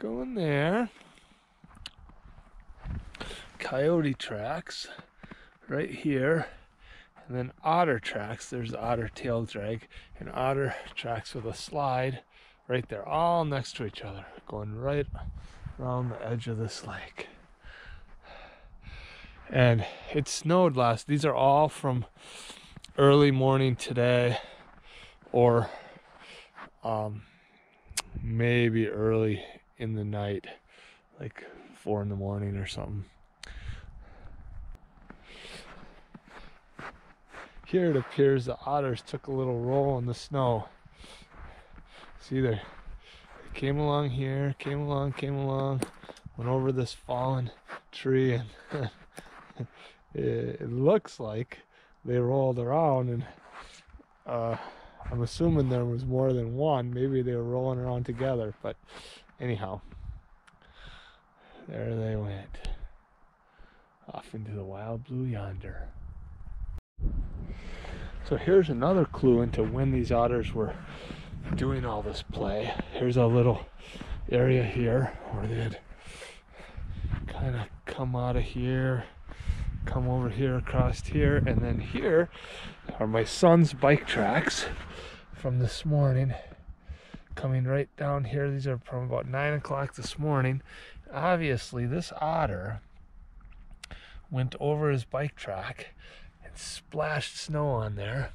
Going there. Coyote tracks right here. And then otter tracks. There's otter tail drag and otter tracks with a slide right there, all next to each other, going right around the edge of this lake. And it snowed last. These are all from early morning today or um, maybe early in the night, like four in the morning or something. Here it appears the otters took a little roll in the snow. See there, they came along here, came along, came along, went over this fallen tree, and it looks like they rolled around and uh, I'm assuming there was more than one. Maybe they were rolling around together, but anyhow, there they went off into the wild blue yonder. So here's another clue into when these otters were doing all this play. Here's a little area here where they'd kind of come out of here, come over here across here, and then here are my son's bike tracks from this morning coming right down here. These are from about nine o'clock this morning. Obviously, this otter went over his bike track and splashed snow on there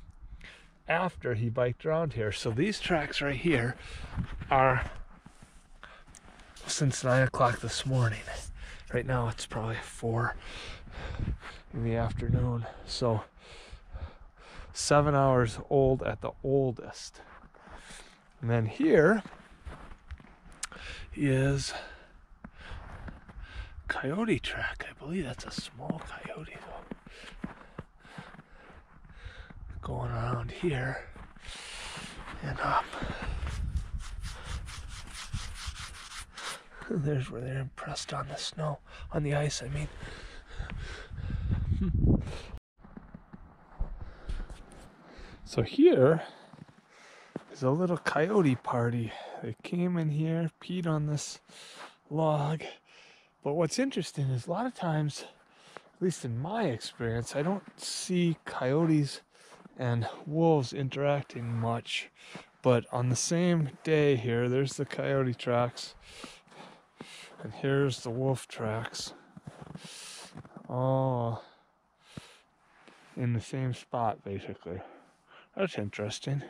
after he biked around here. So these tracks right here are since nine o'clock this morning. Right now it's probably four in the afternoon. So seven hours old at the oldest. And then here is coyote track. I believe that's a small coyote though. Going around here and up. There's where they're impressed on the snow, on the ice, I mean. So here is a little coyote party. They came in here, peed on this log. But what's interesting is a lot of times, at least in my experience, I don't see coyotes and wolves interacting much. But on the same day here, there's the coyote tracks, and here's the wolf tracks. All in the same spot, basically. That's interesting.